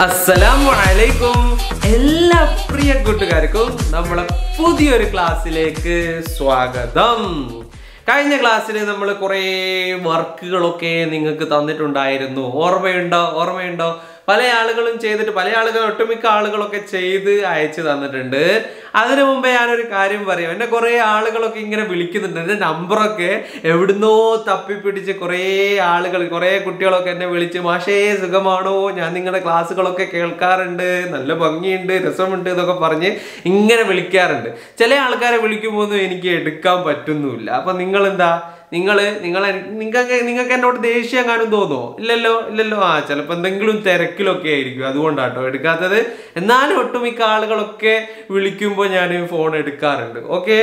അസ്സലാമു അലൈക്കും എല്ലാ പ്രിയ കൂട്ടുകാർക്കും നമ്മളെ പുതിയൊരു ക്ലാസ്സിലേക്ക് സ്വാഗതം. കഴിഞ്ഞ ക്ലാസ്സിൽ നമ്മൾ കുറേ വർക്കുകളൊക്കെ നിങ്ങൾക്ക് തന്നിട്ടുണ്ടായിരുന്നു. ഓർമ്മയുണ്ടോ? ഓർമ്മയുണ്ടോ? പല ആളുകളും ചെയ്തിട്ട് പല ആളുകൾ ഒട്ടുമിക്ക ആളുകളൊക്കെ ചെയ്ത് അയച്ചു തന്നിട്ടുണ്ട്. അതിനു മുമ്പേ ഞാനൊരു കാര്യം പറയാം. എന്നെ കുറേ ആളുകളൊക്കെ ഇങ്ങനെ വിളിക്കുന്നുണ്ട്. എന്റെ നമ്പറൊക്കെ എവിടുന്നോ തപ്പിപ്പിടിച്ച് കുറേ ആളുകൾ കുറേ കുട്ടികളൊക്കെ എന്നെ വിളിച്ച് മാഷേ സുഖമാണോ? ഞാൻ നിങ്ങളുടെ ക്ലാസ്സുകളൊക്കെ കേൾക്കാറുണ്ട്. നല്ല ഭംഗിയുണ്ട് രസമുണ്ട് എന്നൊക്കെ പറഞ്ഞ് ഇങ്ങനെ വിളിക്കാറുണ്ട്. ചില ആൾക്കാരെ വിളിക്കുമ്പോൾ ഒന്നും എനിക്ക് എടുക്കാൻ പറ്റുന്നുമില്ല. അപ്പൊ നിങ്ങൾ എന്താ നിങ്ങൾ നിങ്ങൾ നിങ്ങൾക്ക് നിങ്ങൾക്ക് എന്നോട് ദേഷ്യം കാണും തോന്നോ? ഇല്ലല്ലോ ഇല്ലല്ലോ. ആ ചിലപ്പോൾ എന്തെങ്കിലും തിരക്കിലൊക്കെ ആയിരിക്കും. അതുകൊണ്ടാട്ടോ എടുക്കാത്തത്. എന്നാലും ഒട്ടുമിക്ക ആളുകളൊക്കെ വിളിക്കുമ്പോൾ ഞാൻ ഫോൺ എടുക്കാറുണ്ട്. ഓക്കെ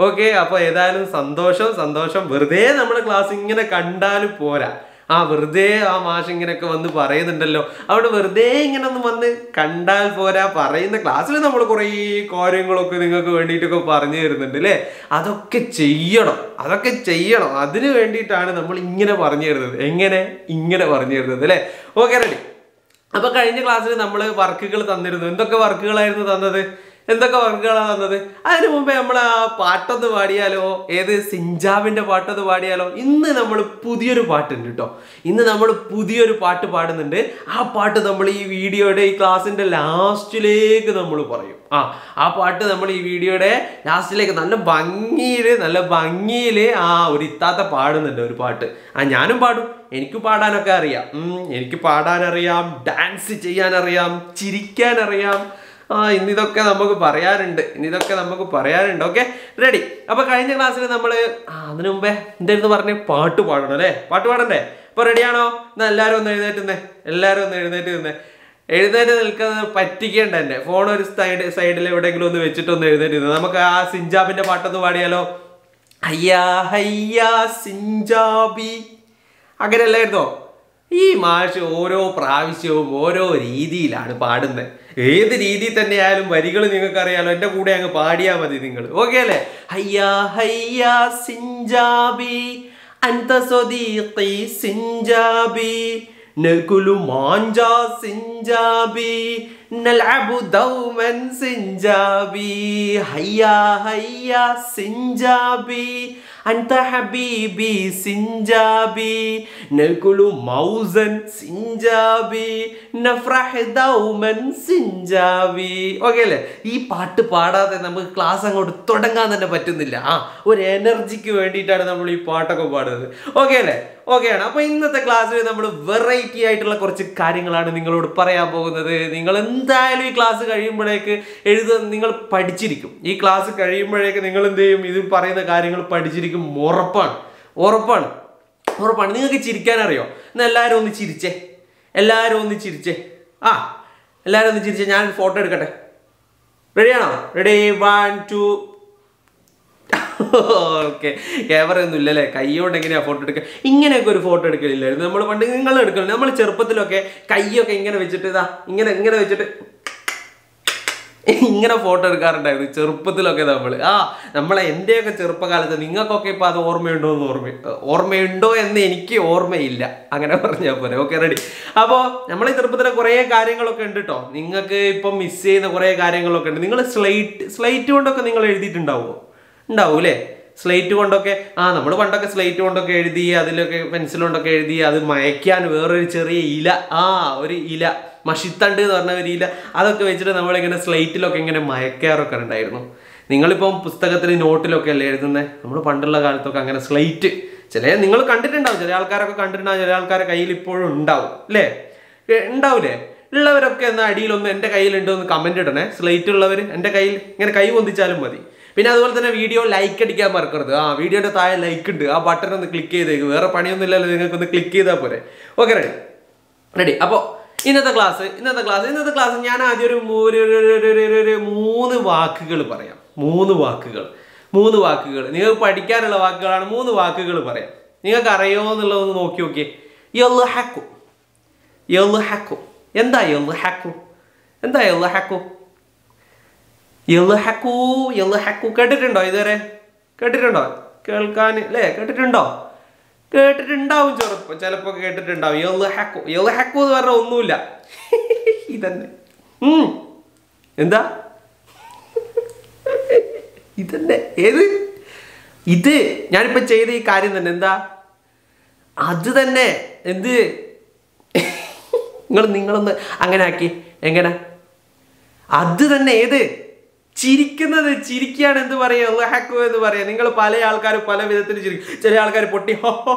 ഓക്കെ അപ്പോൾ ഏതായാലും സന്തോഷം സന്തോഷം. വെറുതെ നമ്മുടെ ക്ലാസ് ഇങ്ങനെ കണ്ടാലും പോരാ. ആ വെറുതെ ആ മാഷ് ഇങ്ങനെയൊക്കെ വന്ന് പറയുന്നുണ്ടല്ലോ. അവിടെ വെറുതെ ഇങ്ങനെ ഒന്ന് വന്ന് കണ്ടാൽ പോരാ പറയുന്ന ക്ലാസ്സിൽ നമ്മൾ കുറേ കാര്യങ്ങളൊക്കെ നിങ്ങൾക്ക് വേണ്ടിയിട്ടൊക്കെ പറഞ്ഞു തരുന്നുണ്ട് അല്ലേ അതൊക്കെ ചെയ്യണം. അതൊക്കെ ചെയ്യണം. അതിന് വേണ്ടിയിട്ടാണ് നമ്മൾ ഇങ്ങനെ പറഞ്ഞു തരുന്നത്. എങ്ങനെ? ഇങ്ങനെ പറഞ്ഞു തരുന്നത് അല്ലേ ഓക്കെ റെഡി അപ്പൊ കഴിഞ്ഞ ക്ലാസ്സിൽ നമ്മൾ വർക്കുകൾ തന്നിരുന്നു. എന്തൊക്കെ വർക്കുകളായിരുന്നു തന്നത്? എന്തൊക്കെ വർക്കുകളാണ് വന്നത്? അതിനു മുമ്പേ നമ്മൾ ആ പാട്ടൊന്ന് പാടിയാലോ? ഏത് സിഞ്ചാബിന്റെ പാട്ടൊന്ന് പാടിയാലോ? ഇന്ന് നമ്മൾ പുതിയൊരു പാട്ടുണ്ട് കേട്ടോ ഇന്ന് നമ്മൾ പുതിയൊരു പാട്ട് പാടുന്നുണ്ട്. ആ പാട്ട് നമ്മൾ ഈ വീഡിയോയുടെ ഈ ക്ലാസ്സിന്റെ ലാസ്റ്റിലേക്ക് നമ്മൾ പറയും. ആ ആ പാട്ട് നമ്മൾ ഈ വീഡിയോയുടെ ലാസ്റ്റിലേക്ക് നല്ല ഭംഗിയിൽ നല്ല ഭംഗിയിൽ ആ ഒരു ഇത്താത്ത പാടുന്നുണ്ട് ഒരു പാട്ട്. ആ ഞാനും പാടും. എനിക്ക് പാടാനൊക്കെ അറിയാം. എനിക്ക് പാടാനറിയാം. ഡാൻസ് ചെയ്യാനറിയാം. ചിരിക്കാനറിയാം. ആ ഇന്നിതൊക്കെ നമുക്ക് പറയാനുണ്ട്. ഇന്നിതൊക്കെ നമുക്ക് പറയാറുണ്ട് ഓക്കെ റെഡി അപ്പൊ കഴിഞ്ഞ ക്ലാസ്സിൽ നമ്മൾ അതിനു മുമ്പേ എന്തായിരുന്നു പറഞ്ഞ്? പാട്ട് പാടണം അല്ലേ? പാട്ട് പാടണ്ടേ? അപ്പൊ റെഡിയാണോ എന്നാ എല്ലാവരും ഒന്ന് എഴുന്നേറ്റ് നിന്നേ എല്ലാവരും ഒന്ന് എഴുന്നേറ്റ് നിന്നേ എഴുന്നേറ്റ് നിൽക്കുന്നത് പറ്റിക്കേണ്ട എന്നെ ഫോൺ ഒരു സൈഡ് സൈഡിൽ എവിടെയെങ്കിലും ഒന്ന് വെച്ചിട്ടൊന്ന് എഴുന്നേറ്റ് നിന്ന് നമുക്ക് ആ സിഞ്ചാബിന്റെ പാട്ടൊന്ന് പാടിയാലോ? അയ്യാ ഹയ്യാ സിഞ്ചാബി. അങ്ങനെയല്ലായിരുന്നോ? ഈ മാഷ് ഓരോ പ്രാവശ്യവും ഓരോ രീതിയിലാണ് പാടുന്നത് ഏത് രീതിയിൽ തന്നെ ആയാലും വരികൾ നിങ്ങൾക്ക് അറിയാലോ എൻ്റെ കൂടെ അങ്ങ് പാടിയാൽ മതി നിങ്ങൾ ഓക്കെ അല്ലേ ഹയ്യാ ഹയ്യാ സിഞ്ചാബി അന്ത സ്വദീഖി സിഞ്ചാബി ناكل مانجا سنجابي نلعب دوما سنجابي هيا هيا سنجابي അൻത ഹബീബി സിഞ്ചാബി. നൽകുളു മൗസൻ സിഞ്ചാബി. നഫ്രഹ് ദൗമൻ സിഞ്ചാബി. ഓക്കെ അല്ലേ? ഈ പാട്ട് പാടാതെ നമുക്ക് ക്ലാസ് അങ്ങോട്ട് തുടങ്ങാൻ തന്നെ പറ്റുന്നില്ല. ആ ഒരു എനർജിക്ക് വേണ്ടിയിട്ടാണ് നമ്മൾ ഈ പാട്ടൊക്കെ പാടുന്നത്. ഓക്കെ അല്ലേ? ഓക്കെ ആണ് അപ്പൊ ഇന്നത്തെ ക്ലാസ്സിൽ നമ്മൾ വെറൈറ്റി ആയിട്ടുള്ള കുറച്ച് കാര്യങ്ങളാണ് നിങ്ങളോട് പറയാൻ പോകുന്നത്. നിങ്ങൾ എന്തായാലും ഈ ക്ലാസ് കഴിയുമ്പോഴേക്ക് എഴുത നിങ്ങൾ പഠിച്ചിരിക്കും. ഈ ക്ലാസ് കഴിയുമ്പോഴേക്ക് നിങ്ങൾ എന്ത് ചെയ്യും? ഇതിൽ പറയുന്ന കാര്യങ്ങൾ പഠിച്ചിരിക്കും. ഉറപ്പാണ്. ഉറപ്പാണ്. ഉറപ്പാണ്. നിങ്ങൾക്ക് ചിരിക്കാൻ അറിയോ? എന്നാൽ എല്ലാവരും ഒന്ന് ചിരിച്ചേ. എല്ലാവരും ഒന്ന് ചിരിച്ചേ. ആ എല്ലാവരും ഒന്ന് ചിരിച്ചേ. ഞാൻ ഫോട്ടോ എടുക്കട്ടെ. റെഡിയാണോ ready one two okay. Camera ഒന്നും ഇല്ലല്ലേ? കൈയോണ്ട് എങ്ങനെയാ ഫോട്ടോ എടുക്കുക ഇങ്ങനെയൊക്കെ ഒരു ഫോട്ടോ എടുക്കലില്ലായിരുന്നു. നമ്മൾ പണ്ട് നിങ്ങൾ എടുക്കണം നമ്മൾ ചെറുപ്പത്തിലൊക്കെ കൈയൊക്കെ ഇങ്ങനെ വെച്ചിട്ട് ഇതാ ഇങ്ങനെ ഇങ്ങനെ വെച്ചിട്ട് ഇങ്ങനെ ഫോട്ടോ എടുക്കാറുണ്ടായിരുന്നു. ചെറുപ്പത്തിലൊക്കെ നമ്മൾ ആ നമ്മളെ എന്റെയൊക്കെ ചെറുപ്പകാലത്ത് നിങ്ങൾക്കൊക്കെ ഇപ്പൊ അത് ഓർമ്മയുണ്ടോ എന്ന് ഓർമ്മ ഓർമ്മയുണ്ടോ എന്ന് എനിക്ക് ഓർമ്മയില്ല. അങ്ങനെ പറഞ്ഞാൽ പോലെ ഓക്കെ റെഡി അപ്പോൾ നമ്മളെ ചെറുപ്പത്തിലെ കുറേ കാര്യങ്ങളൊക്കെ ഉണ്ട് കേട്ടോ നിങ്ങൾക്ക് ഇപ്പം മിസ് ചെയ്യുന്ന കുറേ കാര്യങ്ങളൊക്കെ ഉണ്ട്. നിങ്ങൾ സ്ലൈറ്റ് സ്ലൈറ്റ് കൊണ്ടൊക്കെ നിങ്ങൾ എഴുതിയിട്ടുണ്ടാവുമോ ഉണ്ടാവും അല്ലേ സ്ലേറ്റ് കൊണ്ടൊക്കെ ആ നമ്മൾ പണ്ടൊക്കെ സ്ലേറ്റ് കൊണ്ടൊക്കെ എഴുതി അതിലൊക്കെ പെൻസിൽ കൊണ്ടൊക്കെ എഴുതി അത് മയക്കാൻ വേറൊരു ചെറിയ ഇല ആ ഒരു ഇല മഷിത്തണ്ട് എന്ന് പറഞ്ഞ ഒരു ഇല അതൊക്കെ വെച്ചിട്ട് നമ്മളിങ്ങനെ സ്ലേറ്റിലൊക്കെ ഇങ്ങനെ മയക്കാറൊക്കെ ഉണ്ടായിരുന്നു നിങ്ങളിപ്പം പുസ്തകത്തിൽ നോട്ടിലൊക്കെ അല്ലേ എഴുതുന്നത് നമ്മൾ പണ്ടുള്ള കാലത്തൊക്കെ അങ്ങനെ സ്ലേറ്റ് ചില നിങ്ങൾ കണ്ടിട്ടുണ്ടാവും ചില ആൾക്കാരൊക്കെ കണ്ടിട്ടുണ്ടാവും ചില ആൾക്കാരെ കയ്യിൽ ഇപ്പോഴും ഉണ്ടാവും അല്ലേ? ഉണ്ടാവില്ലേ ഉണ്ടാവൂലേ? ഉള്ളവരൊക്കെ എന്നാൽ അടിയിലൊന്ന് എന്റെ കയ്യിലുണ്ടോ എന്ന് കമന്റ് ഇടണേ. സ്ലേറ്റ് ഉള്ളവർ എന്റെ കയ്യിൽ ഇങ്ങനെ കൈ പൊന്തിച്ചാലും മതി. പിന്നെ അതുപോലെ തന്നെ വീഡിയോ ലൈക്ക് അടിക്കാൻ മറക്കരുത്. ആ വീഡിയോയുടെ താഴെ ലൈക്ക് ഉണ്ട്. ആ ബട്ടൺ ഒന്ന് ക്ലിക്ക് ചെയ്തേക്ക് വേറെ പണിയൊന്നും ഇല്ലല്ലോ നിങ്ങൾക്ക് ഒന്ന് ക്ലിക്ക് ചെയ്താൽ പോരെ. ഓക്കെ റെഡി റെഡി അപ്പോൾ ഇന്നത്തെ ക്ലാസ് ഇന്നത്തെ ക്ലാസ് ഇന്നത്തെ ക്ലാസ് ഞാൻ ആദ്യം ഒരു മൂന്ന് വാക്കുകൾ പറയാം. മൂന്ന് വാക്കുകൾ. മൂന്ന് വാക്കുകൾ. നിങ്ങൾക്ക് പഠിക്കാനുള്ള വാക്കുകളാണ് മൂന്ന് വാക്കുകൾ പറയാം. നിങ്ങൾക്ക് അറിയോ എന്നുള്ളതൊന്ന് നോക്കി നോക്കിയേ. യൊള്ളു ഹാക്കു യൊള്ളു ഹാക്കു എന്താ യൊള്ളു ഹാക്കു എന്താ യൊള്ളു ഹാക്കു യൽഹക്കു യൽഹക്കു കേട്ടിട്ടുണ്ടോ ഇതുവരെ? കേട്ടിട്ടുണ്ടോ? കേൾക്കാൻ അല്ലേ കേട്ടിട്ടുണ്ടോ? കേട്ടിട്ടുണ്ടാവും ചെറുപ്പം ചിലപ്പോൾ കേട്ടിട്ടുണ്ടാവും. യൽഹക്കു യൽഹക്കു എന്ന് പറഞ്ഞാൽ ഒന്നുമില്ല. ഇതന്നെ. എന്താ? ഇതന്നെ. ഏത്? ഇത് ഞാനിപ്പോ ചെയ്ത ഈ കാര്യം തന്നെ എന്താ? അത് തന്നെ. എന്ത്? നിങ്ങൾ നിങ്ങളൊന്ന് അങ്ങനെ ആക്കി. എങ്ങനെ? അത് തന്നെ. ഏത്? ചിരിക്കുന്നത് ചിരിക്കുകയാണ് എന്ത് പറയുക? ഹാക്കു എന്ന് പറയാം നിങ്ങൾ പല ആൾക്കാർ പല വിധത്തിൽ ചിരിക്കും. ചില ആൾക്കാർ പൊട്ടി ഹോ ഹോ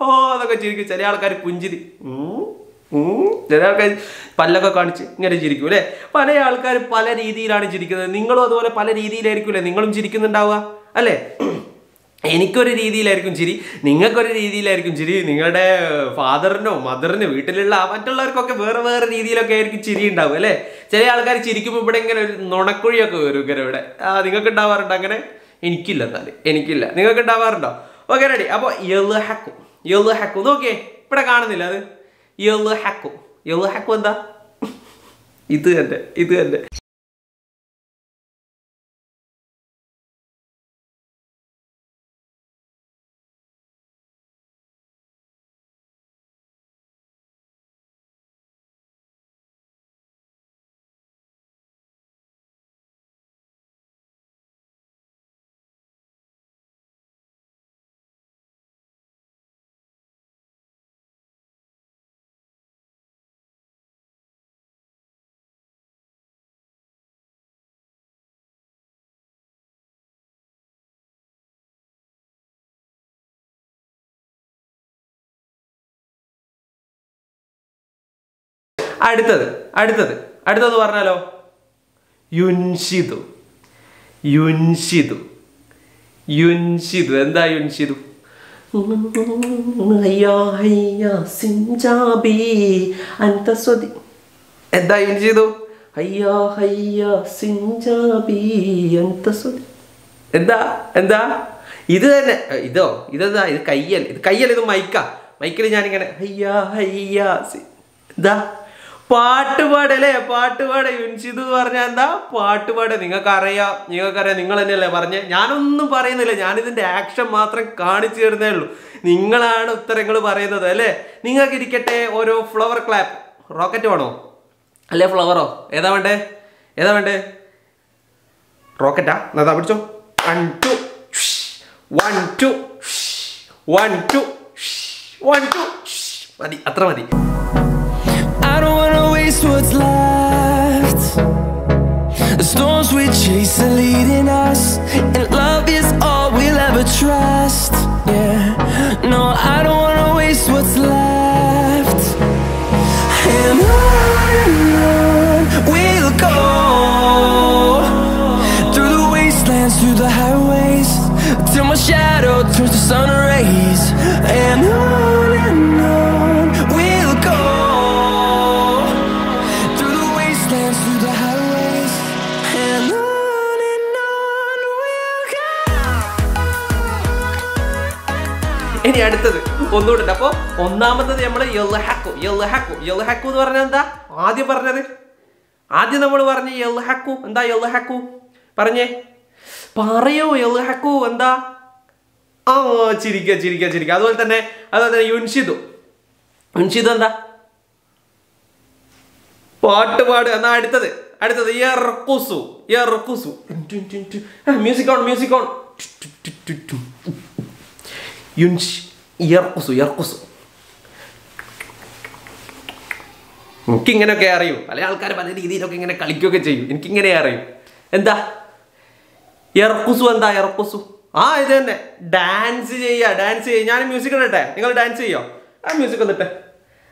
ഹോ എന്നൊക്കെ ചിരിക്കും. ചില ആൾക്കാർ പുഞ്ചിരി. ചില ആൾക്കാർ പല്ലൊക്കെ കാണിച്ച് ഇങ്ങനെ ചിരിക്കും അല്ലേ? പല ആൾക്കാർ പല രീതിയിലാണ് ചിരിക്കുന്നത്. നിങ്ങളും അതുപോലെ പല രീതിയിലായിരിക്കും നിങ്ങളും ചിരിക്കുന്നുണ്ടാവുക അല്ലേ? എനിക്കൊരു രീതിയിലായിരിക്കും ചിരി. നിങ്ങൾക്കൊരു രീതിയിലായിരിക്കും ചിരി. നിങ്ങളുടെ ഫാദറിനോ മദറിനോ വീട്ടിലുള്ള മറ്റുള്ളവർക്കൊക്കെ വേറെ വേറെ രീതിയിലൊക്കെ ആയിരിക്കും ചിരി ഉണ്ടാവും അല്ലേ? ചില ആൾക്കാർ ചിരിക്കുമ്പോൾ ഇവിടെ ഇങ്ങനെ ഒരു നുണക്കുഴിയൊക്കെ വരും ഇങ്ങനെ ഇവിടെ. നിങ്ങൾക്ക് ഉണ്ടാവാറുണ്ടോ അങ്ങനെ? എനിക്കില്ല എന്നാൽ എനിക്കില്ല. നിങ്ങൾക്ക് ഉണ്ടാവാറുണ്ടോ? ഓക്കെ റെഡി അപ്പോൾ യെൾ ഹക്കു യെൾ ഹക്കു നോക്കിയേ ഇവിടെ കാണുന്നില്ല അത്. യെൾ ഹക്കു യെൾ ഹക്കു എന്താ? ഇത് തന്നെ. ഇത് തന്നെ. അടുത്തത് അടുത്തത് അടുത്തത് പറഞ്ഞാലോ? യുൻഷിതു യുൻഷിതു യുൻഷിതു എന്താ യുൻഷിതു എന്താ യുൻഷിതു അയ്യാ അയ്യാ സിഞ്ചാബി അന്ത സ്വതി എന്താ എന്താ? ഇത് തന്നെ. ഇതോ ഇതെന്താ? ഇത് കയ്യൽ. ഇത് കയ്യൽ ഇത് മൈക്ക. മൈക്കിൽ ഞാനിങ്ങനെ അയ്യാ സി- എന്താ? പാട്ടുപാടല്ലേ? പാട്ടുപാട്. യുൻഷിത് എന്ന് പറഞ്ഞാൽ എന്താ? പാട്ടുപാട്. നിങ്ങൾക്കറിയാം. നിങ്ങൾക്കറിയാം. നിങ്ങൾ തന്നെയല്ലേ പറഞ്ഞേ? ഞാനൊന്നും പറയുന്നില്ല. ഞാനിതിന്റെ ആക്ഷൻ മാത്രം കാണിച്ചു തരുന്നേ ഉള്ളൂ. നിങ്ങളാണ് ഉത്തരങ്ങൾ പറയുന്നത് അല്ലേ? നിങ്ങൾക്ക് ഇരിക്കട്ടെ ഓരോ ഫ്ലവർ ക്ലാപ്പ് റോക്കറ്റ് വേണോ? അല്ലേ ഫ്ലവറോ ഏതാ വേണ്ടേ? ഏതാ വേണ്ടേ? റോക്കറ്റാ എന്നാ പിടിച്ചോ. One two one two one two one two മതി. അത്ര മതി. Wanna what's left. The storms we chase are leading us, and love is all we'll ever trust. ഒന്നുകൂടെ അപ്പോ ഒന്നാമത്തത് നമ്മൾ യൽഹക്കു യൽഹക്കു യൽഹക്കു എന്ന് പറഞ്ഞാൽ എന്താ? ആദ്യം പറഞ്ഞത്? ആദ്യം നമ്മൾ പറഞ്ഞു യൽഹക്കു എന്താ യൽഹക്കു പറഞ്ഞേ. പറയോ യൽഹക്കു എന്താ? ആ ചിരിക്ക ചിരിക്ക ചിരിക്ക. അതുപോലെ തന്നെ അതുപോലെ തന്നെ യുൻഷിതു യുൻഷിതു എന്താ? പാട്ട് പാട് എന്നാ അടുത്തത്? അടുത്തത് യർക്കുസു യർക്കുസു മ്യൂസിക് ഓൺ മ്യൂസിക് ഓൺ യുൻഷ് യർക്കുസു യർക്കുസു എനിക്കിങ്ങനെയൊക്കെ അറിയൂ. പല ആൾക്കാർ പല രീതിയിലൊക്കെ ഇങ്ങനെ കളിക്കുകയൊക്കെ ചെയ്യും. എനിക്കിങ്ങനെ അറിയും. എന്താ? ഇറക്കുസു എന്താ ഇറക്കുസു ആ ഇത് തന്നെ. ഡാൻസ് ചെയ്യുക ഡാൻസ് ചെയ്യുക ഞാൻ മ്യൂസിക് ഇടട്ടെ? നിങ്ങൾ ഡാൻസ് ചെയ്യോ? ആ മ്യൂസിക് ഒന്നിട്ടെ.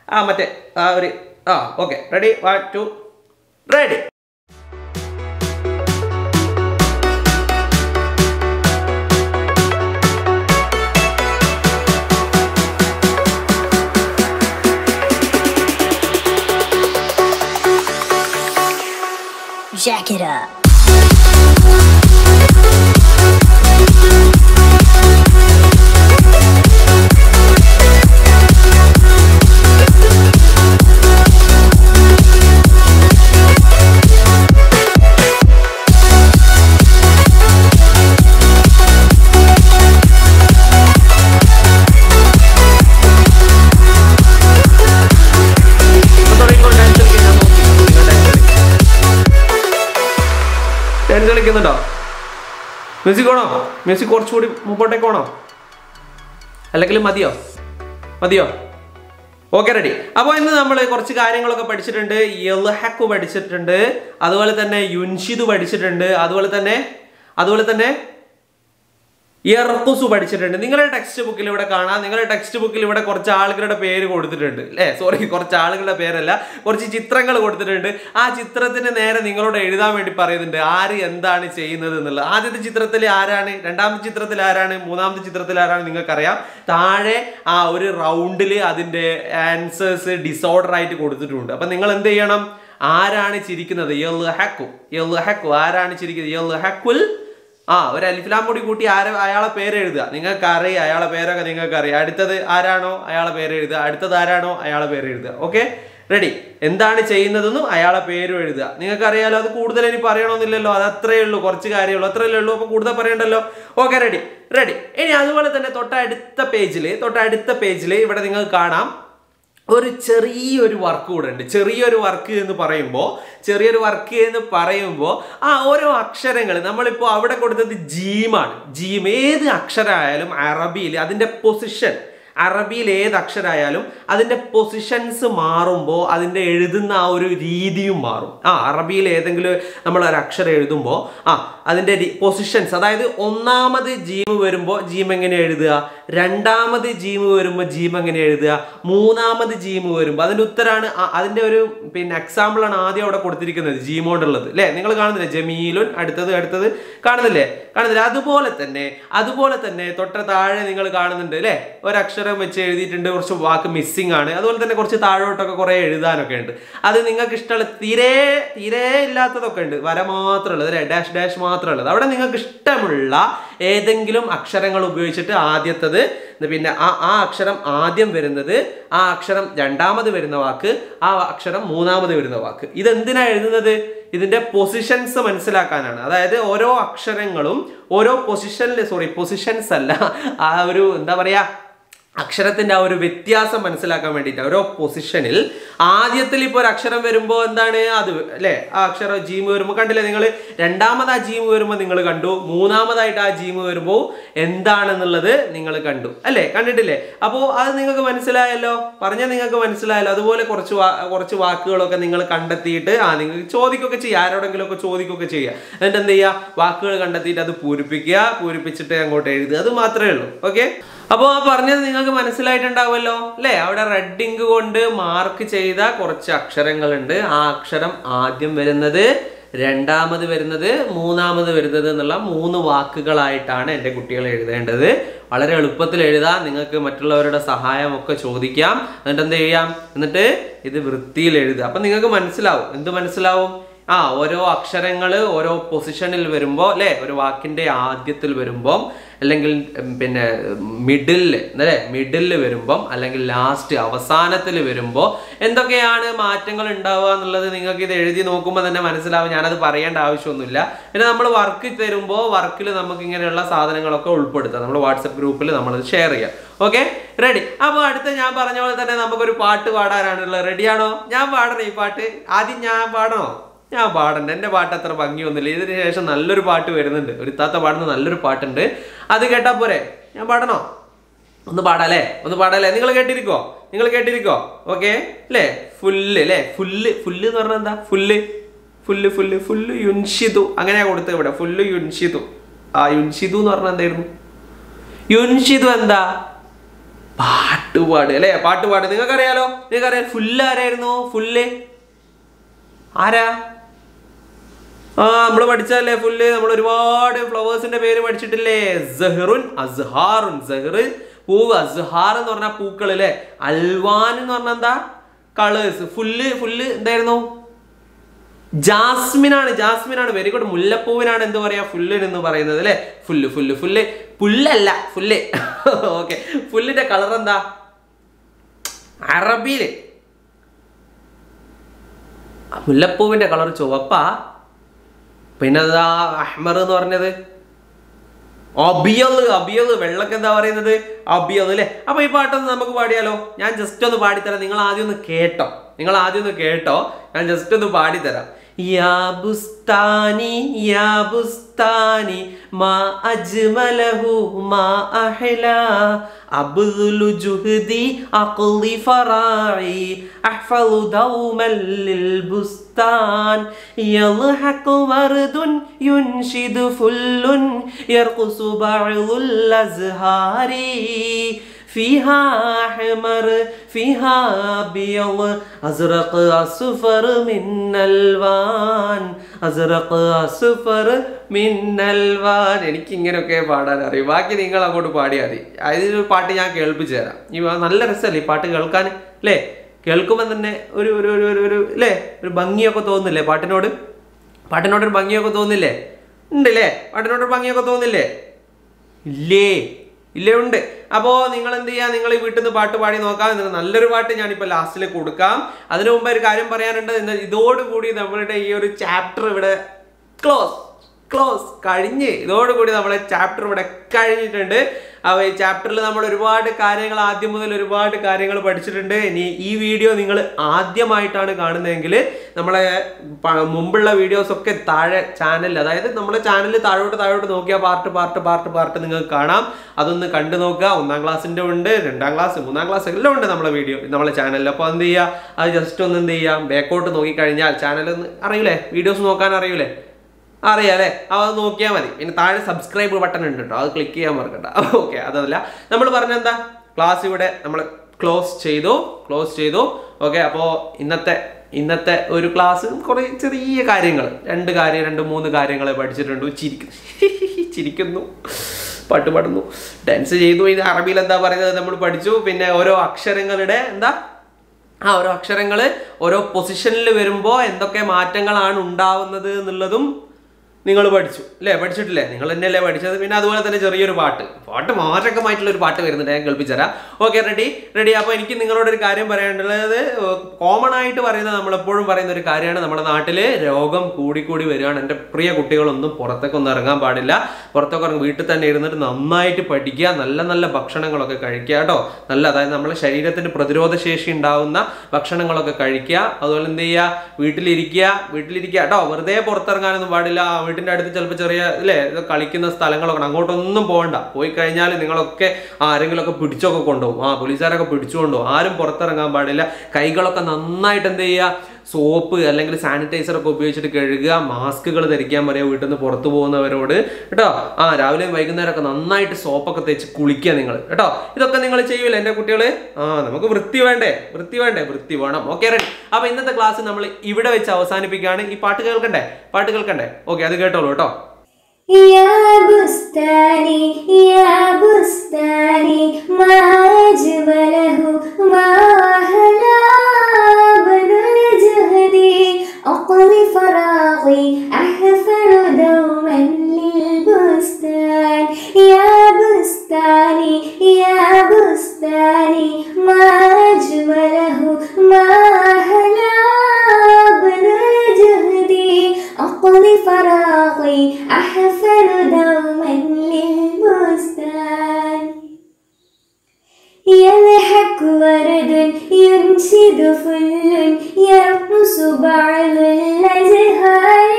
ആ മറ്റേ ആ ഒരു ആ okay ready one two ready Jack it up. കളിക്കുന്നുണ്ടോ മ്യൂസിക് കോണോ മ്യൂസിക് കുറച്ചുകൂടി മുമ്പോട്ടേക്ക് ഓണോ അല്ലെങ്കിൽ മതിയോ? മതിയോ? ഓക്കെ റെഡി അപ്പോൾ ഇന്ന് നമ്മൾ കുറച്ച് കാര്യങ്ങളൊക്കെ പഠിച്ചിട്ടുണ്ട്. യൽഹക്ക് പഠിച്ചിട്ടുണ്ട്. അതുപോലെ തന്നെ യുൻഷിദ് പഠിച്ചിട്ടുണ്ട്. അതുപോലെ തന്നെ അതുപോലെ തന്നെ ഇയർക്കുസ് പഠിച്ചിട്ടുണ്ട്. നിങ്ങളുടെ ടെക്സ്റ്റ് ബുക്കിൽ ഇവിടെ കാണാം. നിങ്ങളുടെ ടെക്സ്റ്റ് ബുക്കിൽ ഇവിടെ കുറച്ച് ആളുകളുടെ പേര് കൊടുത്തിട്ടുണ്ട്. അല്ലേ? സോറി കുറച്ച് ആളുകളുടെ പേരല്ല കുറച്ച് ചിത്രങ്ങൾ കൊടുത്തിട്ടുണ്ട്. ആ ചിത്രത്തിന് നേരെ നിങ്ങളോട് എഴുതാൻ വേണ്ടി പറയുന്നുണ്ട്. ആര് എന്താണ് ചെയ്യുന്നത് എന്നുള്ളത് ആദ്യത്തെ ചിത്രത്തിൽ ആരാണ്? രണ്ടാമത്തെ ചിത്രത്തിൽ ആരാണ്? മൂന്നാമത്തെ ചിത്രത്തിൽ ആരാണ് നിങ്ങൾക്കറിയാം. താഴെ ആ ഒരു റൗണ്ടിൽ അതിന്റെ ആൻസേഴ്സ് ഡിസോർഡർ ആയിട്ട് കൊടുത്തിട്ടുണ്ട്. അപ്പം നിങ്ങൾ എന്ത് ചെയ്യണം? ആരാണ് ചിരിക്കുന്നത്? യൽഹക്കു യൽഹക്കു ആരാണ് ചിരിക്കുന്നത്? യൽഹക്കുൽ ആ ഒരു അലിഫിലാം കൂടി കൂട്ടി ആര അയാളെ പേര് എഴുതുക. നിങ്ങൾക്ക് അറിയാം അയാളെ പേരൊക്കെ നിങ്ങൾക്ക് അറിയാം അടുത്തത് ആരാണോ അയാളെ പേര് എഴുതുക. അടുത്തത് ആരാണോ അയാളെ പേര് എഴുതുക. ഓക്കെ റെഡി എന്താണ് ചെയ്യുന്നതെന്നും അയാളെ പേരും എഴുതുക. നിങ്ങൾക്കറിയാലോ അത് കൂടുതൽ ഇനി പറയണമെന്നില്ലല്ലോ അത് അത്രയേ ഉള്ളൂ. കുറച്ച് കാര്യമുള്ളൂ. അത്രയല്ലേ ഉള്ളൂ. അപ്പോൾ കൂടുതൽ പറയണ്ടല്ലോ. ഓക്കെ റെഡി റെഡി ഇനി അതുപോലെ തന്നെ തൊട്ടടുത്ത പേജിൽ തൊട്ടടുത്ത പേജിൽ ഇവിടെ നിങ്ങൾക്ക് കാണാം. ഒരു ചെറിയൊരു വർക്ക് കൂടെ ഉണ്ട് ചെറിയൊരു വർക്ക് എന്ന് പറയുമ്പോൾ ചെറിയൊരു വർക്ക് എന്ന് പറയുമ്പോൾ ആ ഓരോ അക്ഷരങ്ങൾ നമ്മളിപ്പോൾ അവിടെ കൊടുത്തത് ജീമാണ് ജീം ഏത് അക്ഷരമായാലും അറബിയിൽ അതിന്റെ പൊസിഷൻ അറബിയിൽ ഏത് അക്ഷരമായാലും അതിന്റെ പൊസിഷൻസ് മാറുമ്പോൾ അതിന്റെ എഴുതുന്ന ആ ഒരു രീതിയും മാറും. ആ അറബിയിൽ ഏതെങ്കിലും നമ്മൾ ഒരു അക്ഷരം എഴുതുമ്പോൾ ആ അതിന്റെ പൊസിഷൻസ് അതായത് ഒന്നാമത് ജീമ് വരുമ്പോൾ ജീം എങ്ങനെ എഴുതുക? രണ്ടാമത് ജീമ് വരുമ്പോൾ ജീം എങ്ങനെ എഴുതുക? മൂന്നാമത് ജീമ് വരുമ്പോൾ അതിന്റെ ഉത്തരാണ് അതിന്റെ ഒരു പിന്നെ എക്സാമ്പിളാണ് ആദ്യം അവിടെ കൊടുത്തിരിക്കുന്നത് ജീമോണ്ടുള്ളത് അല്ലേ നിങ്ങൾ കാണുന്നില്ലേ? ജമീലുൻ അടുത്തത് അടുത്തത് കാണുന്നില്ലേ? കാണുന്നില്ലേ? അതുപോലെ തന്നെ അതുപോലെ തന്നെ തൊട്ട താഴെ നിങ്ങൾ കാണുന്നുണ്ട് അല്ലേ ഒരക്ഷരം വെച്ച് എഴുതിയിട്ടുണ്ട് കുറച്ച് വാക്ക് മിസ്സിംഗ് ആണ്. അതുപോലെ തന്നെ കുറച്ച് താഴോട്ടൊക്കെ കുറേ എഴുതാനൊക്കെ ഉണ്ട്. അത് നിങ്ങൾക്ക് ഇഷ്ടമുള്ള തീരെ തീരെ ഇല്ലാത്തതൊക്കെ ഉണ്ട്. വര മാത്രമുള്ളത് അല്ലേ? ഡാഷ് ഡാഷ് മാത്രമുള്ളത്. അവിടെ നിങ്ങൾക്ക് ഇഷ്ടമുള്ള ഏതെങ്കിലും അക്ഷരങ്ങൾ ഉപയോഗിച്ചിട്ട് ആദ്യത്തത് പിന്നെ ആ ആ അക്ഷരം ആദ്യം വരുന്നത് ആ അക്ഷരം രണ്ടാമത് വരുന്ന വാക്ക് ആ അക്ഷരം മൂന്നാമത് വരുന്ന വാക്ക്. ഇതെന്തിനാണ് എഴുതുന്നത്? ഇതിന്റെ പൊസിഷൻസ് മനസ്സിലാക്കാനാണ്. അതായത് ഓരോ അക്ഷരങ്ങളും ഓരോ പൊസിഷനിൽ സോറി പൊസിഷൻസ് അല്ല ആ ഒരു എന്താ പറയാ അക്ഷരത്തിന്റെ ആ ഒരു വ്യത്യാസം മനസ്സിലാക്കാൻ വേണ്ടിയിട്ട് ഓരോ പൊസിഷനിൽ ആദ്യത്തിൽ ഇപ്പോൾ ഒരു അക്ഷരം വരുമ്പോൾ എന്താണ്? അത് അല്ലേ? ആ അക്ഷരം ജീമ് വരുമ്പോൾ കണ്ടില്ലേ നിങ്ങൾ രണ്ടാമത് ആ ജീമ് വരുമ്പോൾ നിങ്ങൾ കണ്ടു. മൂന്നാമതായിട്ട് ആ ജീമ് വരുമ്പോൾ എന്താണെന്നുള്ളത് നിങ്ങൾ കണ്ടു. അല്ലേ? കണ്ടിട്ടില്ലേ? അപ്പോൾ അത് നിങ്ങൾക്ക് മനസ്സിലായല്ലോ? പറഞ്ഞാൽ നിങ്ങൾക്ക് മനസ്സിലായല്ലോ. അതുപോലെ കുറച്ച് കുറച്ച് വാക്കുകളൊക്കെ നിങ്ങൾ കണ്ടെത്തിയിട്ട് ആ നിങ്ങൾ ചോദിക്കുകയൊക്കെ ചെയ്യുക. ആരോടെങ്കിലും ഒക്കെ ചോദിക്കുകയൊക്കെ ചെയ്യുക. എന്നിട്ട് എന്ത് ചെയ്യുക? വാക്കുകൾ കണ്ടെത്തിയിട്ട് അത് പൂരിപ്പിക്കുക. പൂരിപ്പിച്ചിട്ട് അങ്ങോട്ട് എഴുതുക. അത് മാത്രമേ ഉള്ളൂ. ഓക്കെ? അപ്പോൾ ആ പറഞ്ഞത് നിങ്ങൾക്ക് മനസ്സിലായിട്ടുണ്ടാവുമല്ലോ അല്ലേ? അവിടെ റെഡിങ് കൊണ്ട് മാർക്ക് ചെയ്ത കുറച്ച് അക്ഷരങ്ങളുണ്ട്. ആ അക്ഷരം ആദ്യം വരുന്നത് രണ്ടാമത് വരുന്നത് മൂന്നാമത് വരുന്നത് എന്നുള്ള മൂന്ന് വാക്കുകളായിട്ടാണ് എന്റെ കുട്ടികൾ എഴുതേണ്ടത്. വളരെ എളുപ്പത്തിൽ എഴുതാം. നിങ്ങൾക്ക് മറ്റുള്ളവരുടെ സഹായമൊക്കെ ചോദിക്കാം. എന്നിട്ട് എന്ത് ചെയ്യാം? എന്നിട്ട് ഇത് വൃത്തിയിൽ എഴുതുക. അപ്പം നിങ്ങൾക്ക് മനസ്സിലാവും. എന്ത് മനസ്സിലാവും? ആ ഓരോ അക്ഷരങ്ങൾ ഓരോ പൊസിഷനിൽ വരുമ്പോൾ അല്ലേ? ഒരു വാക്കിന്റെ ആദ്യത്തിൽ വരുമ്പം അല്ലെങ്കിൽ പിന്നെ മിഡിൽ അല്ലേ? മിഡിലിൽ വരുമ്പം അല്ലെങ്കിൽ ലാസ്റ്റ് അവസാനത്തിൽ വരുമ്പോൾ എന്തൊക്കെയാണ് മാറ്റങ്ങൾ ഉണ്ടാവുക എന്നുള്ളത് നിങ്ങൾക്ക് ഇത് എഴുതി നോക്കുമ്പോൾ തന്നെ മനസ്സിലാവും. ഞാനത് പറയേണ്ട ആവശ്യമൊന്നുമില്ല. പിന്നെ നമ്മൾ വർക്ക് തരുമ്പോൾ വർക്കിൽ നമുക്ക് ഇങ്ങനെയുള്ള സാധനങ്ങളൊക്കെ ഉൾപ്പെടുത്താം. നമ്മൾ വാട്സപ്പ് ഗ്രൂപ്പിൽ നമ്മളത് ഷെയർ ചെയ്യാം. ഓക്കെ റെഡി അപ്പോൾ അടുത്ത ഞാൻ പറഞ്ഞ പോലെ തന്നെ നമുക്കൊരു പാട്ട് പാടാനാണുള്ളത്. റെഡിയാണോ ഞാൻ പാടണേ ഈ പാട്ട്? ആദ്യം ഞാൻ പാടണോ? ഞാൻ പാടണ്ട. എന്റെ പാട്ട് അത്ര ഭംഗിയൊന്നുമില്ല. ഇതിന് ശേഷം നല്ലൊരു പാട്ട് വരുന്നുണ്ട്. ഒരു താത്ത പാടുന്ന നല്ലൊരു പാട്ടുണ്ട്. അത് കേട്ടാ പോരെ? ഞാൻ പാടണോ? ഒന്ന് പാടാല്ലേ? ഒന്ന് പാടാല്ലേ? നിങ്ങൾ കേട്ടിരിക്കോ? നിങ്ങൾ കേട്ടിരിക്കോ? ഓക്കെ? അല്ലേ ഫുള്ള് അല്ലേ ഫുള്ള് ഫുള്ള് എന്ന് പറഞ്ഞാൽ എന്താ? ഫുള്ള് ഫുള്ള് ഫുള്ള് ഫുള്ള് യുൻഷിതു അങ്ങനെയാ കൊടുത്തത് ഇവിടെ. ഫുള്ള് യുൻഷിതു ആ യുൻഷിതു എന്ന് പറഞ്ഞാൽ എന്തായിരുന്നു? യുൻഷിതു എന്താ? പാട്ടുപാട് അല്ലേ പാട്ടുപാട് നിങ്ങൾക്കറിയാലോ? നിങ്ങൾക്കറിയാം ഫുള്ള് ആരായിരുന്നു? ഫുള്ള് ആരാ? ആ നമ്മൾ പഠിച്ചല്ലേ ഫുള്ള് നമ്മൾ ഒരുപാട് ഫ്ലവേഴ്സിന്റെ പേര് പഠിച്ചിട്ടില്ലേ? ജഹറുൻ അസ്ഹാറുൻ സഹർ പൂവ്. അസ്ഹാർ എന്ന് പറഞ്ഞ പൂക്കൾ അല്ലേ അൽവാൻ എന്ന് പറഞ്ഞ എന്താ? കളേഴ്സ് ഫുള്ള് ഫുള്ള് എന്തായിരുന്നു? ജാസ്മിനാണ് ജാസ്മിനാണ് വെരി ഗുഡ് മുല്ലപ്പൂവിനാണ് എന്ത് പറയാ? ഫുല്ല് എന്ന് പറയുന്നത് അല്ലേ ഫുല്ല് ഫുല്ല് ഫുല്ല് പുല്ലല്ല. ഫുല്ല് ഓക്കെ ഫുല്ലിന്റെ കളർ എന്താ? അറബിയിൽ മുല്ലപ്പൂവിന്റെ കളർ ചുവപ്പാ. പിന്നെ അഹ്മർ എന്ന് പറഞ്ഞത്? അബിയൽ അബിയൽ വെള്ളക്ക് എന്താ പറയുന്നത്? അബിയത് അല്ലേ? അപ്പൊ ഈ പാട്ടൊന്ന് നമുക്ക് പാടിയാലോ? ഞാൻ ജസ്റ്റ് ഒന്ന് പാടിത്തരാം. നിങ്ങൾ ആദ്യം ഒന്ന് കേട്ടോ. നിങ്ങൾ ആദ്യം ഒന്ന് കേട്ടോ. ഞാൻ ജസ്റ്റ് ഒന്ന് പാടിത്തരാം. يا بستاني يا بستاني ما أجمله ما أحلى. أبذل جهدي أقضي فراعي أحفظ دوما للبستان. يضحك ورد ينشد فل يرقص بعض الأزهار. فيها أحمر فيها أبيض أزرق أصفر من ألوان أزرق أصفر من ألوان എനിക്ക് ഇങ്ങനെയൊക്കെ പാടാൻ അറിയും ബാക്കി നിങ്ങൾ അങ്ങോട്ട് പാടിയാൽ മതി അതിലൊരു പാട്ട് ഞാൻ കേൾപ്പിച്ചു തരാം ഈ നല്ല രസമല്ലേ ഈ പാട്ട് കേൾക്കാൻ അല്ലേ കേൾക്കുമ്പോൾ തന്നെ ഒരു ഒരു ഒരു ഒരു ഒരു അല്ലേ ഒരു ഭംഗിയൊക്കെ തോന്നില്ലേ പാട്ടിനോട് പാട്ടിനോടൊരു ഭംഗിയൊക്കെ തോന്നില്ലേ ഉണ്ടല്ലേ പാട്ടിനോടൊരു ഭംഗിയൊക്കെ തോന്നില്ലേ ഇല്ലേ ഇല്ലേ ഉണ്ട്. അപ്പോൾ നിങ്ങൾ എന്ത് ചെയ്യുക നിങ്ങൾ ഈ വീട്ടിൽ നിന്ന് പാട്ട് പാടി നോക്കാം എന്നിട്ട് നല്ലൊരു പാട്ട് ഞാനിപ്പോൾ ലാസ്റ്റിൽ കൊടുക്കാം. അതിനു മുമ്പ് ഒരു കാര്യം പറയാനുണ്ട്. ഇതോടുകൂടി നമ്മളുടെ ഈ ഒരു ചാപ്റ്റർ ഇവിടെ ക്ലോസ് ക്ലോസ് കഴിഞ്ഞ്. ഇതോടുകൂടി നമ്മളെ ചാപ്റ്റർ ഇവിടെ കഴിഞ്ഞിട്ടുണ്ട്. ഈ ചാപ്റ്ററിൽ നമ്മൾ ഒരുപാട് കാര്യങ്ങൾ ആദ്യം മുതൽ ഒരുപാട് കാര്യങ്ങൾ പഠിച്ചിട്ടുണ്ട്. ഇനി ഈ വീഡിയോ നിങ്ങൾ ആദ്യമായിട്ടാണ് കാണുന്നതെങ്കിൽ നമ്മളെ മുമ്പുള്ള വീഡിയോസ് ഒക്കെ താഴെ ചാനലിൽ അതായത് നമ്മുടെ ചാനലിൽ താഴോട്ട് താഴോട്ട് നോക്കിയാൽ പാർട്ട് പാർട്ട് പാർട്ട് പാർട്ട് നിങ്ങൾക്ക് കാണാം. അതൊന്ന് കണ്ടു നോക്കുക. ഒന്നാം ക്ലാസ്സിന്റെ ഉണ്ട് രണ്ടാം ക്ലാസ് മൂന്നാം ക്ലാസ് എല്ലാം ഉണ്ട് നമ്മളെ വീഡിയോ നമ്മളെ ചാനലിൽ അപ്പോൾ എന്ത് ചെയ്യുക അത് ജസ്റ്റ് ഒന്ന് എന്ത് ചെയ്യാം? ബാക്കോട്ട് നോക്കിക്കഴിഞ്ഞാൽ ചാനൽ ഒന്ന് അറിയില്ലേ വീഡിയോസ് നോക്കാൻ അറിയൂലേ? അറിയാം അല്ലേ അത് നോക്കിയാൽ മതി. പിന്നെ താഴെ സബ്സ്ക്രൈബ് ബട്ടൺ ഉണ്ട് കേട്ടോ അത് ക്ലിക്ക് ചെയ്യാൻ മറക്കണ്ട. ഓക്കെ അതല്ല. നമ്മൾ പറഞ്ഞെന്താ ക്ലാസ് ഇവിടെ നമ്മൾ ക്ലോസ് ചെയ്തു. ക്ലോസ് ചെയ്തു. ഓക്കെ അപ്പോൾ ഇന്നത്തെ ഇന്നത്തെ ഒരു ക്ലാസ് കുറേ ചെറിയ കാര്യങ്ങൾ രണ്ട് കാര്യം രണ്ട് മൂന്ന് കാര്യങ്ങളെ പഠിച്ചിട്ടുണ്ട്. ചിരിക്കുന്നു. ചിരിക്കുന്നു. പാട്ട് പാടുന്നു. ഡാൻസ് ചെയ്തു. ഇത് അറബിയിൽ എന്താ പറയുന്നത്? നമ്മൾ പഠിച്ചു. പിന്നെ ഓരോ അക്ഷരങ്ങളുടെ എന്താ? ആ ഓരോ അക്ഷരങ്ങൾ ഓരോ പൊസിഷനിൽ വരുമ്പോൾ എന്തൊക്കെ മാറ്റങ്ങളാണ് ഉണ്ടാവുന്നത് എന്നുള്ളതും നിങ്ങൾ പഠിച്ചു അല്ലേ? പഠിച്ചിട്ടില്ലേ? നിങ്ങൾ തന്നെയല്ലേ പഠിച്ചത്? പിന്നെ അതുപോലെ തന്നെ ചെറിയൊരു പാട്ട്. പാട്ട് മാരകമായിട്ടുള്ള ഒരു പാട്ട് വരുന്നുണ്ട് ഞാൻ കേൾപ്പിച്ചുതരാം ഓക്കെ റെഡി റെഡി അപ്പോൾ എനിക്ക് നിങ്ങളോടൊരു കാര്യം പറയാനുള്ളത് കോമൺ ആയിട്ട് പറയുന്ന നമ്മളെപ്പോഴും പറയുന്ന ഒരു കാര്യമാണ്. നമ്മുടെ നാട്ടിൽ രോഗം കൂടിക്കൂടി വരികയാണ്. എന്റെ പ്രിയ കുട്ടികളൊന്നും പുറത്തേക്കൊന്നും ഇറങ്ങാൻ പാടില്ല. പുറത്തൊക്കെ ഇറങ്ങി വീട്ടിൽ തന്നെ ഇരുന്നിട്ട് നന്നായിട്ട് പഠിക്കുക നല്ല നല്ല ഭക്ഷണങ്ങളൊക്കെ കഴിക്കുക കേട്ടോ. നല്ല അതായത് നമ്മുടെ ശരീരത്തിന് പ്രതിരോധശേഷി ഉണ്ടാവുന്ന ഭക്ഷണങ്ങളൊക്കെ കഴിക്കുക. അതുപോലെ എന്ത് ചെയ്യുക? വീട്ടിലിരിക്കുക. വീട്ടിലിരിക്കുക. കേട്ടോ വെറുതെ പുറത്തിറങ്ങാനൊന്നും പാടില്ല. വീട്ടിന്റെ അടുത്ത് ചിലപ്പോൾ ചെറിയ അല്ലേ കളിക്കുന്ന സ്ഥലങ്ങളൊക്കെ. അങ്ങോട്ടൊന്നും പോകണ്ട പോയി കഴിഞ്ഞാൽ നിങ്ങളൊക്കെ ആരെങ്കിലുമൊക്കെ പിടിച്ചൊക്കെ കൊണ്ടുപോകും. ആ പോലീസുകാരൊക്കെ പിടിച്ചു കൊണ്ടുപോകും. ആരും പുറത്തിറങ്ങാൻ പാടില്ല. കൈകളൊക്കെ നന്നായിട്ട് എന്ത് ചെയ്യുക? സോപ്പ് അല്ലെങ്കിൽ സാനിറ്റൈസർ ഒക്കെ ഉപയോഗിച്ചിട്ട് കഴുകുക മാസ്കുകൾ ധരിക്കാൻ പറയുക വീട്ടിൽ നിന്ന് പുറത്തു പോകുന്നവരോട് കേട്ടോ ആ രാവിലെയും വൈകുന്നേരമൊക്കെ നന്നായിട്ട് സോപ്പൊക്കെ തേച്ച് കുളിക്കുക നിങ്ങൾ കേട്ടോ ഇതൊക്കെ നിങ്ങൾ ചെയ്യൂല എൻ്റെ കുട്ടികൾ ആ നമുക്ക് വൃത്തി വേണ്ടേ വൃത്തി വേണ്ടേ വൃത്തി വേണം ഓക്കെ റെഡി അപ്പൊ ഇന്നത്തെ ക്ലാസ് നമ്മൾ ഇവിടെ വെച്ച് അവസാനിപ്പിക്കുകയാണ് ഈ പാട്ട് കേൾക്കണ്ടേ പാട്ട് കേൾക്കണ്ടേ ഓക്കെ അത് കേട്ടോളൂ കേട്ടോ يا بستاني يا بستاني ما أجمله ما أهلا بذل جهدي أقضي فراغي أحفل دوما للبستان. يا بستاني يا بستاني ما أجمله ما أهلا بذل جهدي. أقضي فراغي أحفل يضحك ورد ينشد فل يرقص بعض الأزهار.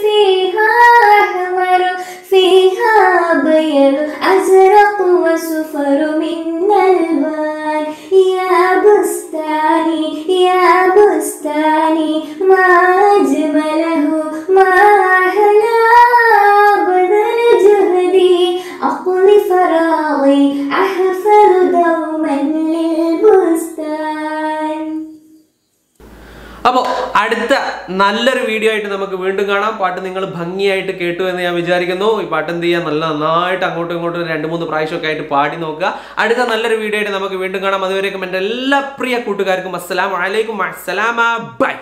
فيها أحمر فيها أبيض أزرق وصفر من ألوان يا بستاني يا بستاني ما അടുത്ത നല്ലൊരു വീഡിയോ ആയിട്ട് നമുക്ക് വീണ്ടും കാണാം. പാട്ട് നിങ്ങൾ ഭംഗിയായിട്ട് കേട്ടു എന്ന് ഞാൻ വിചാരിക്കുന്നു. ഈ പാട്ട് എന്ത് ചെയ്യാം? നല്ല നന്നായിട്ട് അങ്ങോട്ടും ഇങ്ങോട്ടും രണ്ട് മൂന്ന് പ്രാവശ്യമൊക്കെ ആയിട്ട് പാടി നോക്കുക. അടുത്ത നല്ലൊരു വീഡിയോ ആയിട്ട് നമുക്ക് വീണ്ടും കാണാം. അതുവരേക്കും എന്റെ എല്ലാ പ്രിയ കൂട്ടുകാർക്കും അസ്സലാം വലൈക്കും അസ്സലാമ ബൈ.